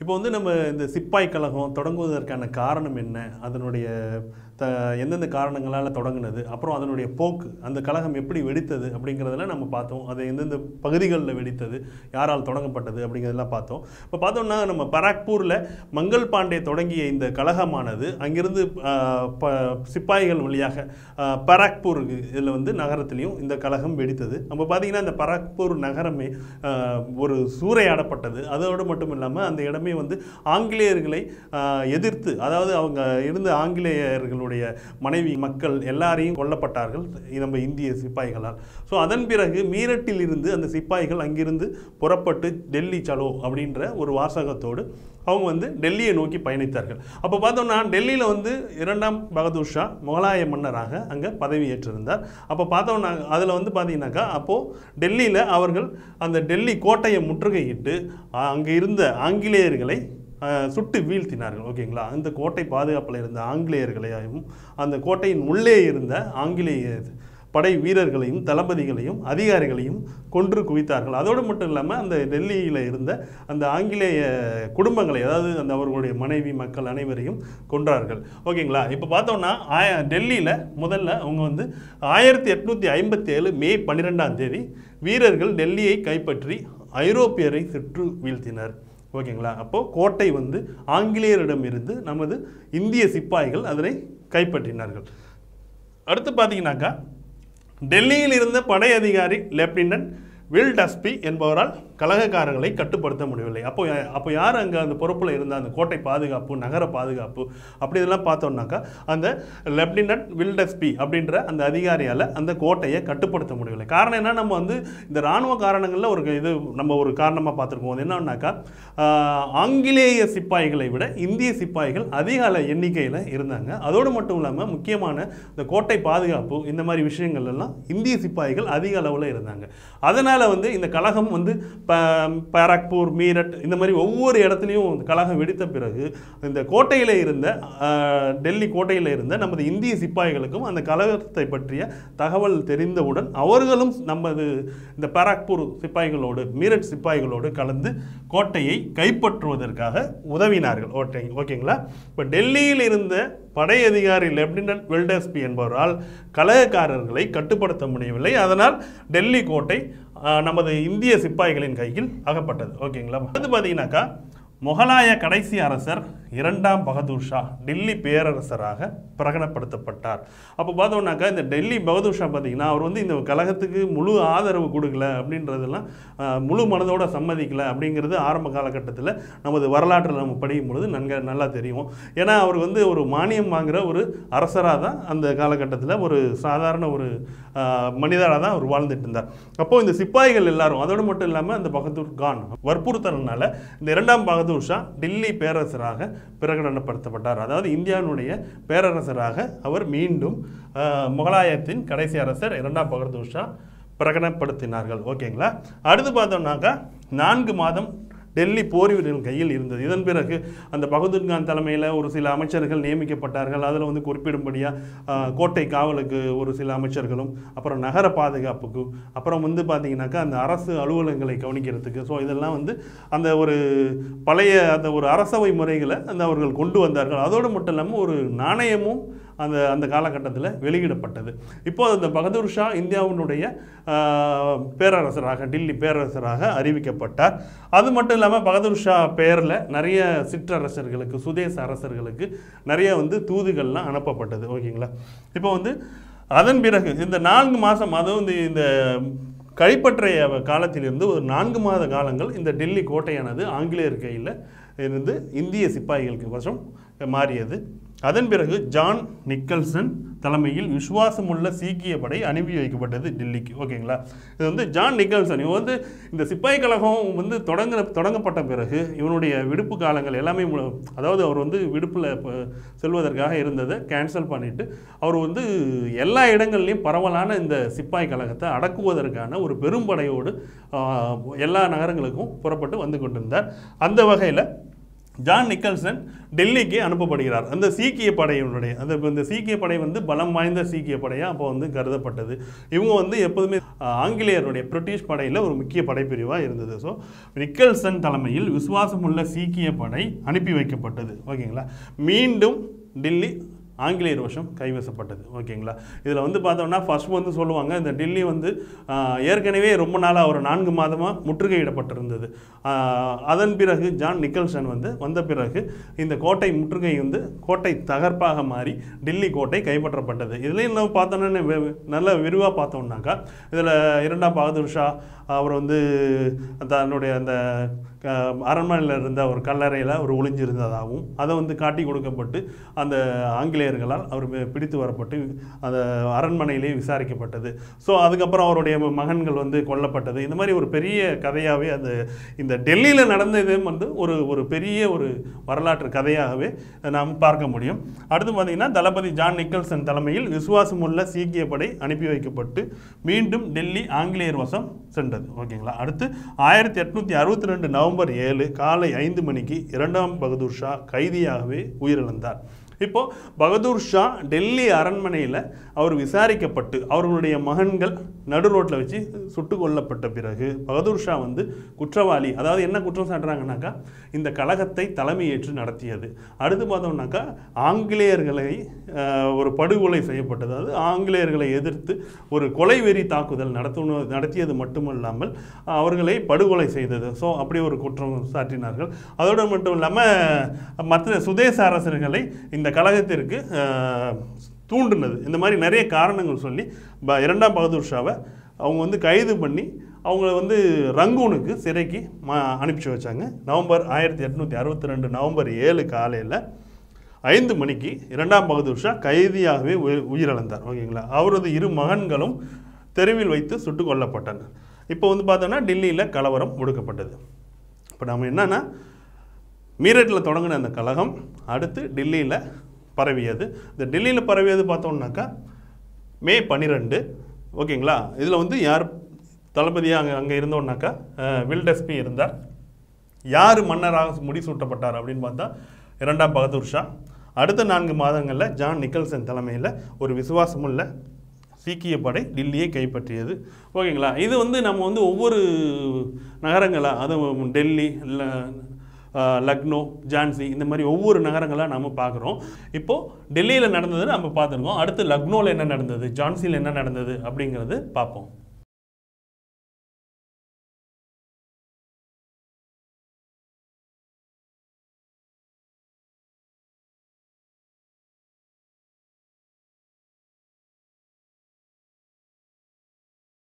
இப்போ வந்து நம்ம இந்த சிப்பாய் கழகம் தொடங்குவதற்கான காரணம் என்ன? அதனுடைய த எந்தெந்த காரணங்களால் தொடங்கினது? அப்புறம் அதனுடைய போக்கு அந்த கழகம் எப்படி வெடித்தது அப்படிங்கிறதெல்லாம் நம்ம பார்த்தோம். அது எந்தெந்த பகுதிகளில் வெடித்தது? யாரால் தொடங்கப்பட்டது அப்படிங்கிறதெல்லாம் பார்த்தோம். இப்போ பார்த்தோம்னா நம்ம பராக்பூரில் மங்கள் பாண்டே தொடங்கிய இந்த கழகமானது அங்கிருந்து ப சிப்பாய்கள் வழியாக ஆஹ், பராக்பூர் இதில் வந்து நகரத்துலேயும் இந்த கழகம் வெடித்தது. நம்ம பார்த்தீங்கன்னா இந்த பராக்பூர் நகரமே ஒரு சூறையாடப்பட்டது. அதோடு மட்டும் இல்லாமல் அந்த இடமே வந்து ஆங்கிலேயர்களை எதிர்த்து அதாவது அவங்க இருந்த ஆங்கிலேயர்களுடைய மனைவி மக்கள் எல்லாரையும் கொல்லப்பட்டார்கள் நம்ம இந்திய சிப்பாய்களால். ஸோ அதன் பிறகு மீரட்டில் இருந்து அந்த சிப்பாய்கள் அங்கிருந்து புறப்பட்டு டெல்லி சலோ அப்படின்ற ஒரு வாசகத்தோடு அவங்க வந்து டெல்லியை நோக்கி பயணித்தார்கள். அப்போ பார்த்தோம்னா டெல்லியில் வந்து இரண்டாம் பகதூர் ஷா முகலாய மன்னராக அங்கே பதவி ஏற்றிருந்தார். அப்போ பார்த்தோம்னா அதில் வந்து பார்த்தீங்கன்னாக்கா அப்போது டெல்லியில் அவர்கள் அந்த டெல்லி கோட்டையை முற்றுகையிட்டு அங்கே இருந்த ஆங்கிலேயர்களை சுட்டு வீழ்த்தினார்கள். ஓகேங்களா? அந்த கோட்டை பாதுகாப்பில் இருந்த ஆங்கிலேயர்களையும் அந்த கோட்டையின் உள்ளே இருந்த ஆங்கிலேய படை வீரர்களையும் தளபதிகளையும் அதிகாரிகளையும் கொன்று குவித்தார்கள். அதோடு மட்டும் இல்லாமல் அந்த டெல்லியில் இருந்த அந்த ஆங்கிலேய குடும்பங்களை அதாவது அந்த அவர்களுடைய மனைவி மக்கள் அனைவரையும் கொன்றார்கள். ஓகேங்களா? இப்போ பார்த்தோம்னா ஆய டெல்லியில் முதல்ல அவங்க வந்து ஆயிரத்தி எட்நூற்றி ஐம்பத்தி ஏழு மே பன்னிரெண்டாம் தேதி வீரர்கள் டெல்லியை கைப்பற்றி ஐரோப்பியரை சுற்று வீழ்த்தினர். ஓகேங்களா? அப்போது கோட்டை வந்து ஆங்கிலேயரிடமிருந்து நமது இந்திய சிப்பாய்கள் அதனை கைப்பற்றினார்கள். அடுத்து பார்த்தீங்கன்னாக்கா டெல்லியில் இருந்த படை அதிகாரி லெப்டினன்ட் வில் டஸ்பி என்பவரால் கலகக்காரர்களை கட்டுப்படுத்த முடியவில்லை. அப்போ அப்போ யார் அங்கே அந்த பொறுப்பில் இருந்த அந்த கோட்டை பாதுகாப்பு நகர பாதுகாப்பு அப்படி இதெல்லாம் பார்த்தோம்னாக்கா அந்த லெப்டினட் வில் டஸ்பி அப்படின்ற அந்த அதிகாரியால் அந்த கோட்டையை கட்டுப்படுத்த முடியவில்லை. காரணம் என்ன நம்ம வந்து இந்த இராணுவ காரணங்களில் ஒரு இது நம்ம ஒரு காரணமாக பார்த்துருக்கோம். அது என்னன்னாக்கா ஆங்கிலேய சிப்பாய்களை விட இந்திய சிப்பாய்கள் அதிக எண்ணிக்கையில் இருந்தாங்க. அதோடு மட்டும் இல்லாமல் முக்கியமான இந்த கோட்டை பாதுகாப்பு இந்த மாதிரி விஷயங்கள் எல்லாம் இந்திய சிப்பாய்கள் அதிக அளவில் இருந்தாங்க. அதனால் வந்து இந்த கழகம் வந்து ப பாராக்பூர் மீரட் இந்த மாதிரி ஒவ்வொரு இடத்துலையும் இந்த கழகம் வெடித்த பிறகு இந்த கோட்டையில் இருந்த டெல்லி கோட்டையில் இருந்த நமது இந்திய சிப்பாய்களுக்கும் அந்த கழகத்தை பற்றிய தகவல் தெரிந்தவுடன் அவர்களும் நமது இந்த பாராக்பூர் சிப்பாய்களோடு மீரட் சிப்பாய்களோடு கலந்து கோட்டையை கைப்பற்றுவதற்காக உதவினார்கள். ஓகே ஓகேங்களா? இப்போ டெல்லியில் இருந்த படை அதிகாரி லெப்டினன்ட் வெல்டஸ்பி என்பவரால் கலகக்காரர்களை கட்டுப்படுத்த முடியவில்லை. அதனால் டெல்லி கோட்டை நமது இந்திய சிப்பாய்களின் கையில் அகப்பட்டது. ஓகேங்களா? அது பார்த்தீங்கன்னாக்கா முகலாய கடைசி அரசர் இரண்டாம் பகதூர் ஷா டெல்லி பேரரசராக பிரகடனப்படுத்தப்பட்டார். அப்போ பார்த்தோம்னாக்கா இந்த டெல்லி பகதூர் ஷா பார்த்தீங்கன்னா அவர் வந்து இந்த கழகத்துக்கு முழு ஆதரவு கொடுக்கல அப்படின்றதெல்லாம் முழு மனதோட சம்மதிக்கல அப்படிங்கிறது ஆரம்ப காலகட்டத்தில் நமது வரலாற்றில் நம்ம படிக்கும் பொழுது நன்க நல்லா தெரியும். ஏன்னா அவர் வந்து ஒரு மானியம் வாங்குற ஒரு அரசராக தான் அந்த காலகட்டத்தில் ஒரு சாதாரண ஒரு மனிதராக தான் அவர் வாழ்ந்துட்டு இருந்தார். அப்போது இந்த சிப்பாய்கள் எல்லாரும் அதோடு மட்டும் இல்லாமல் அந்த பகதூர் கான் வற்புறுத்தல்னால இந்த இரண்டாம் பகதூர் ஷா டெல்லி பேரரசராக பிரகடனப்படுத்தப்பட்டார். அதாவது இந்தியாவினுடைய பேரரசராக அவர் மீண்டும் ஆஹ், முகலாயத்தின் கடைசி அரசர் இரண்டாம் பகதூர் ஷா பிரகடனப்படுத்தினார்கள். ஓகேங்களா? அடுத்து பார்த்தோம்னாக்கா நான்கு மாதம் டெல்லி போர் வீரர்கள் கையில் இருந்தது. இதன் பிறகு அந்த பகதூர் கான் தலைமையில் ஒரு சில அமைச்சர்கள் நியமிக்கப்பட்டார்கள். அதில் வந்து குறிப்பிடும்படியாக கோட்டை காவலுக்கு ஒரு சில அமைச்சர்களும் அப்புறம் நகர பாதுகாப்புக்கும் அப்புறம் வந்து பார்த்தீங்கன்னாக்கா அந்த அரசு அலுவலகங்களை கவனிக்கிறதுக்கு. ஸோ இதெல்லாம் வந்து அந்த ஒரு பழைய அந்த ஒரு அரசவை முறைகளை அந்த அவர்கள் கொண்டு வந்தார்கள். அதோடு மட்டும் இல்லாமல் ஒரு நாணயமும் அந்த அந்த காலகட்டத்தில் வெளியிடப்பட்டது. இப்போது அந்த பகதூர் ஷா இந்தியாவினுடைய பேரரசராக டில்லி பேரரசராக அறிவிக்கப்பட்டார். அது மட்டும் இல்லாமல் பகதூர் ஷா பெயரில் நிறைய சிற்றரசர்களுக்கு சுதேச அரசர்களுக்கு நிறைய வந்து தூதுகள்லாம் அனுப்பப்பட்டது. ஓகேங்களா? இப்போ வந்து அதன் பிறகு இந்த நான்கு மாதம் அதுவும் இந்த இந்த கைப்பற்றிய காலத்திலிருந்து ஒரு நான்கு மாத காலங்கள் இந்த டெல்லி கோட்டையானது ஆங்கிலேயர் கையில் இருந்து இந்திய சிப்பாய்களுக்கு வசம் மாறியது. அதன் பிறகு ஜான் நிக்கல்சன் தலைமையில் விசுவாசமுள்ள சீக்கிய படை அனுப்பி வைக்கப்பட்டது டெல்லிக்கு. ஓகேங்களா? இது வந்து ஜான் நிக்கல்சன். இவன் வந்து இந்த சிப்பாய் கழகம் வந்து தொடங்க தொடங்கப்பட்ட பிறகு இவனுடைய விடுப்பு காலங்கள் எல்லாமே அதாவது அவர் வந்து விடுப்பில் செல்வதற்காக இருந்ததை கேன்சல் பண்ணிட்டு அவர் வந்து எல்லா இடங்கள்லையும் பரவலான இந்த சிப்பாய் கழகத்தை அடக்குவதற்கான ஒரு பெரும்படையோடு எல்லா நகரங்களுக்கும் புறப்பட்டு வந்து கொண்டிருந்தார். அந்த வகையில் ஜான் நிக்கல்சன் டெல்லிக்கு அனுப்பப்படுகிறார். அந்த சீக்கிய படையினுடைய அந்த இந்த சீக்கிய படை வந்து பலம் வாய்ந்த சீக்கிய படையாக அப்போ வந்து கருதப்பட்டது. இவங்க வந்து எப்போதுமே ஆங்கிலேயருடைய பிரிட்டிஷ் படையில் ஒரு முக்கிய படைப்பிரிவாக இருந்தது. ஸோ நிக்கல்சன் தலைமையில் விசுவாசமுள்ள சீக்கிய படை அனுப்பி வைக்கப்பட்டது. ஓகேங்களா? மீண்டும் டெல்லி ஆங்கிலேயர் வருஷம் கைவசப்பட்டது. ஓகேங்களா? இதில் வந்து பார்த்தோம்னா ஃபர்ஸ்ட் வந்து சொல்லுவாங்க இந்த டெல்லி வந்து ஏற்கனவே ரொம்ப நாளாக ஒரு நான்கு மாதமாக முற்றுகையிடப்பட்டிருந்தது. அதன் பிறகு ஜான் நிக்கல்சன் வந்து வந்த பிறகு இந்த கோட்டை முற்றுகை வந்து கோட்டை தகர்ப்பாக மாறி டெல்லி கோட்டை கைப்பற்றப்பட்டது. இதுலேயும் நம்ம பார்த்தோன்னா நல்ல விரிவாக பார்த்தோம்னாக்கா இதில் இரண்டாம் பகதூர் ஷா அவர் வந்து தன்னுடைய அந்த க- அரண்மனையில் இருந்த ஒரு கல்லறையில் அவர் ஒளிஞ்சிருந்ததாகவும் அதை வந்து காட்டி கொடுக்கப்பட்டு அந்த ஆங்கிலேயர்களால் அவர் பிடித்து வரப்பட்டு அந்த அரண்மனையிலேயே விசாரிக்கப்பட்டது. ஸோ அதுக்கப்புறம் அவருடைய மகன்கள் வந்து கொல்லப்பட்டது. இந்த மாதிரி ஒரு பெரிய கதையாகவே அது இந்த டெல்லியில் நடந்தது வந்து ஒரு ஒரு பெரிய ஒரு வரலாற்று கதையாகவே நாம் பார்க்க முடியும். அடுத்து பார்த்தீங்கன்னா தளபதி ஜான் நிக்கல்சன் தலைமையில் விசுவாசமுள்ள சீக்கிய படை அனுப்பி வைக்கப்பட்டு மீண்டும் டெல்லி ஆங்கிலேயர் வசம் சென்றது. ஓகேங்களா? அடுத்து ஆயிரத்தி எட்நூத்தி அறுபத்தி ரெண்டு நவம்பர் ஏழு காலை ஐந்து மணிக்கு இரண்டாம் பகதூர் ஷா கைதியாகவே உயிரிழந்தார். இப்போ பகதூர் ஷா டெல்லி அரண்மனையில் அவர் விசாரிக்கப்பட்டு அவர்களுடைய மகன்கள் நடு ரோட்டில் வச்சு சுட்டு கொல்லப்பட்ட பிறகு பகதூர் ஷா வந்து குற்றவாளி அதாவது என்ன குற்றம் சாட்டுறாங்கனாக்கா இந்த கழகத்தை தலைமையேற்று நடத்தியது. அடுத்து பார்த்தோம்னாக்கா ஆங்கிலேயர்களை ஒரு படுகொலை செய்யப்பட்டது. அதாவது ஆங்கிலேயர்களை எதிர்த்து ஒரு கொலை வெறி தாக்குதல் நடத்தணும் நடத்தியது மட்டுமல்லாமல் அவர்களை படுகொலை செய்தது. ஸோ அப்படி ஒரு குற்றம் சாட்டினார்கள். அதோடு மட்டும் இல்லாமல் மற்ற சுதேச அரசர்களை இந்த கழகத்திற்கு தூண்டுனது. இந்த மாதிரி நிறைய காரணங்கள் சொல்லி ப இரண்டாம் பகதூர் ஷாவை அவங்க வந்து கைது பண்ணி அவங்கள வந்து ரங்கூனுக்கு சிறைக்கு மா அனுப்பிச்சு வச்சாங்க. நவம்பர் ஆயிரத்தி எட்நூற்றி அறுபத்தி ரெண்டு நவம்பர் ஏழு காலையில் ஐந்து மணிக்கு இரண்டாம் பகதூர் ஷா கைதியாகவே உயிரிழந்தார். ஓகேங்களா? அவரது இரு மகன்களும் தெருவில் வைத்து சுட்டு கொல்லப்பட்டனர். இப்போ வந்து பார்த்தோன்னா டெல்லியில் கலவரம் ஒடுக்கப்பட்டது. இப்போ நம்ம என்னென்னா மீரட்டில் தொடங்கின அந்த கழகம் அடுத்து டெல்லியில் பரவியது. இந்த டெல்லியில் பரவியது பார்த்தோம்னாக்கா மே பன்னிரெண்டு. ஓகேங்களா? இதில் வந்து யார் தளபதியாக அங்கே அங்கே இருந்தோம்னாக்கா வில்டஸ்பி இருந்தார். யார் மன்னராக முடிசூட்டப்பட்டார் அப்படின்னு பார்த்தா இரண்டாம் பகதூர் ஷா. அடுத்த நான்கு மாதங்களில் ஜான் நிக்கல்சன் தலைமையில் ஒரு விசுவாசமுள்ள சீக்கிய படை டெல்லியை கைப்பற்றியது. ஓகேங்களா? இது வந்து நம்ம வந்து ஒவ்வொரு நகரங்களாக அதுவும் டெல்லி இல்லை லக்னோ ஜான்சி இந்த மாதிரி ஒவ்வொரு நகரங்களாக நம்ம பார்க்குறோம் இப்போது டெல்லியில் நடந்தது நம்ம பார்த்துருக்கோம் அடுத்து லக்னோவில் என்ன நடந்தது? ஜான்சியில் என்ன நடந்தது அப்படிங்கிறது பார்ப்போம்